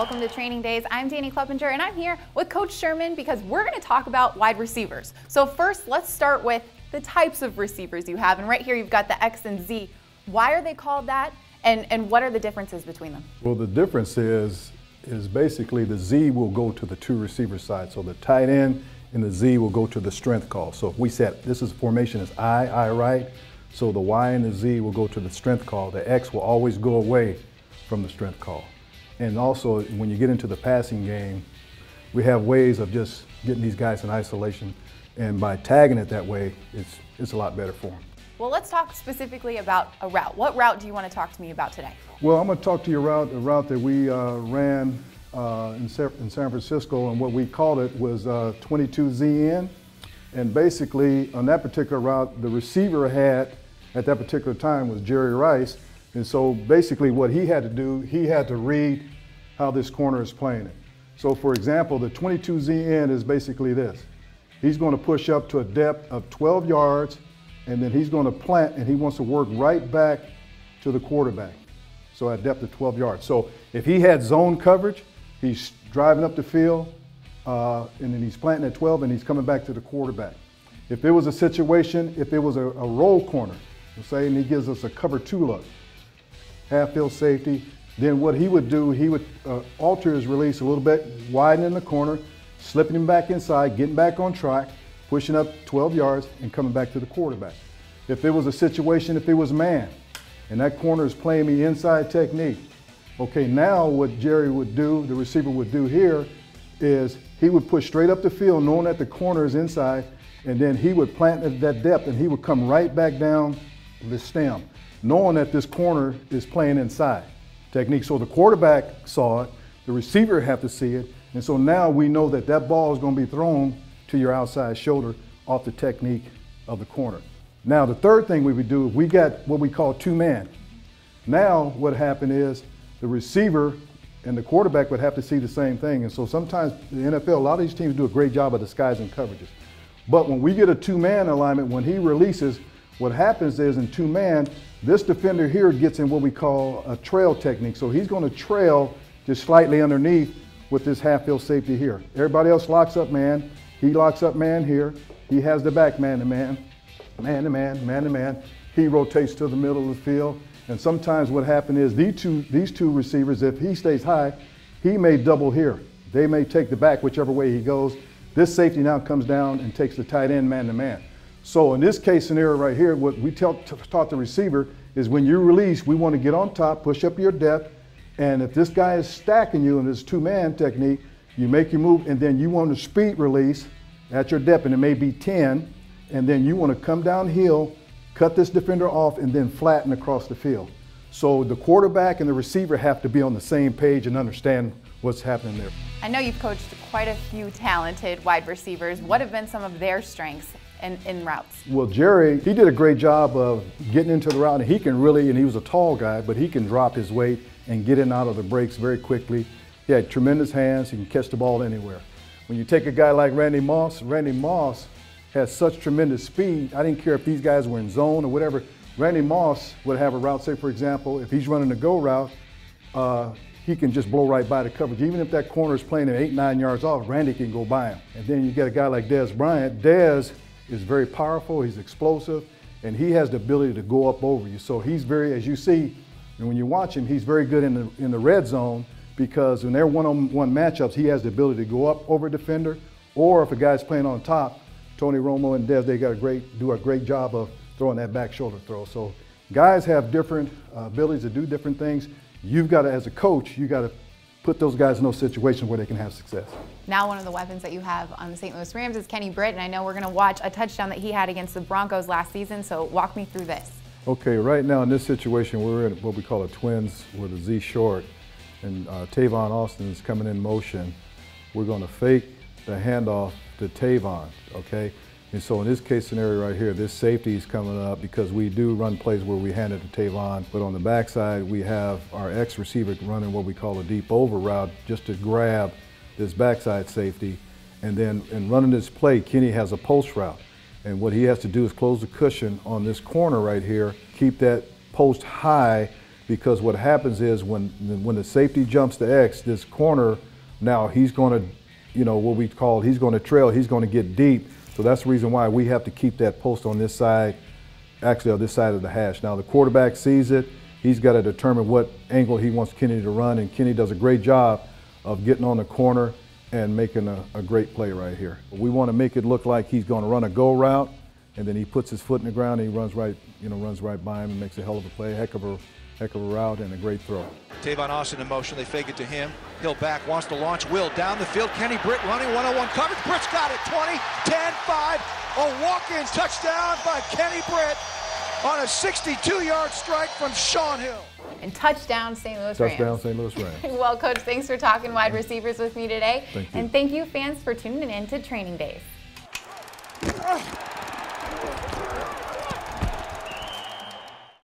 Welcome to Training Days. I'm Dani Klupenger, and I'm here with Coach Sherman because we're going to talk about wide receivers. So first, let's start with the types of receivers you have. And right here, you've got the X and Z. Why are they called that? And, and what are the differences between them? Well, the difference is, is basically the Z will go to the two receiver side. So the tight end and the Z will go to the strength call. So if we said this is formation is I, I right, so the Y and the Z will go to the strength call. The X will always go away from the strength call. And also, when you get into the passing game, we have ways of just getting these guys in isolation. And by tagging it that way, it's, it's a lot better for them. Well, let's talk specifically about a route. What route do you want to talk to me about today? Well, I'm going to talk to you about a route that we uh, ran uh, in, in, San Francisco, and what we called it was uh, 22ZN. And basically, on that particular route, the receiver had at that particular time was Jerry Rice. And so basically, what he had to do, he had to read how this corner is playing it. So, for example, the 22ZN is basically this. He's going to push up to a depth of 12 yards and then he's going to plant and he wants to work right back to the quarterback. So at depth of 12 yards. So if he had zone coverage, he's driving up the field uh, and then he's planting at 12 and he's coming back to the quarterback. If it was a situation, if it was a, a roll corner, say, and he gives us a cover two look, half field safety, then what he would do, he would uh, alter his release a little bit, widening the corner, slipping him back inside, getting back on track, pushing up 12 yards and coming back to the quarterback. If it was a situation, if it was man, and that corner is playing me inside technique, okay, now what Jerry would do, the receiver would do here, is he would push straight up the field knowing that the corner is inside, and then he would plant at that depth and he would come right back down the stem, knowing that this corner is playing inside technique. So the quarterback saw it, the receiver had to see it, and so now we know that that ball is going to be thrown to your outside shoulder off the technique of the corner. Now, the third thing we would do, we got what we call two man. Now, what happened is the receiver and the quarterback would have to see the same thing. And so sometimes the NFL, a lot of these teams do a great job of disguising coverages. But when we get a two man alignment, when he releases, what happens is in two man, this defender here gets in what we call a trail technique. So he's going to trail just slightly underneath with this half field safety here. Everybody else locks up man. He locks up man here. He has the back man to man, man to man, man to man. He rotates to the middle of the field. And sometimes what happens is these two, these two receivers, if he stays high, he may double here. They may take the back whichever way he goes. This safety now comes down and takes the tight end man to man. So in this case scenario right here, what we tell, taught the receiver is when you release, we want to get on top, push up your depth, and if this guy is stacking you in this two-man technique, you make your move, and then you want to speed release at your depth, and it may be 10, and then you want to come downhill, cut this defender off, and then flatten across the field. So the quarterback and the receiver have to be on the same page and understand what's happening there. I know you've coached quite a few talented wide receivers. What have been some of their strengths in, in routes? Well, Jerry, he did a great job of getting into the route, and he can really, and he was a tall guy, but he can drop his weight and get in out of the breaks very quickly. He had tremendous hands. He can catch the ball anywhere. When you take a guy like Randy Moss, Randy Moss has such tremendous speed. I didn't care if these guys were in zone or whatever. Randy Moss would have a route, say for example, if he's running a go route, uh, he can just blow right by the coverage. Even if that corner is playing at eight, nine yards off, Randy can go by him. And then you get a guy like Dez Bryant. Dez is very powerful, he's explosive, and he has the ability to go up over you. So he's very, as you see, and when you watch him, he's very good in the, in the red zone because when they're one-on-one matchups, he has the ability to go up over a defender, or if a guy's playing on top, Tony Romo and Dez, they got a great, do a great job of throwing that back shoulder throw. So guys have different uh, abilities to do different things. You've got to, as a coach, you got to put those guys in those situations where they can have success. Now one of the weapons that you have on the St. Louis Rams is Kenny Britt, and I know we're going to watch a touchdown that he had against the Broncos last season, so walk me through this. Okay, right now in this situation, we're in what we call a twins with a Z short and uh, Tavon Austin is coming in motion, we're going to fake the handoff to Tavon, okay? And so in this case scenario right here, this safety is coming up because we do run plays where we hand it to Tavon, but on the backside we have our X receiver running what we call a deep over route just to grab this backside safety. And then in running this play, Kenny has a post route. And what he has to do is close the cushion on this corner right here, keep that post high because what happens is when when the safety jumps to X, this corner now he's going to, you know, what we call he's going to trail, he's going to get deep. So that's the reason why we have to keep that post on this side, actually on this side of the hash. Now the quarterback sees it. He's got to determine what angle he wants Kenny to run, and Kenny does a great job of getting on the corner and making a, a great play right here. We want to make it look like he's going to run a go route, and then he puts his foot in the ground and he runs right, you know, runs right by him and makes a hell of a play, heck of a heck of a route and a great throw. Tavon Austin in motion. They fake it to him. Hill back, wants to launch. Will down the field. Kenny Britt running one-on-one coverage. Britt's got it. 20, 10, 5. A walk-in touchdown by Kenny Britt on a 62-yard strike from Shaun Hill. And touchdown St. Louis touchdown Rams. St. Louis Rams. well, Coach, thanks for talking wide receivers with me today. Thank you. And thank you, fans, for tuning in to Training Days.